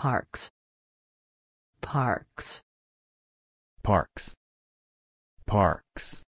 Parks. Parks. Parks. Parks.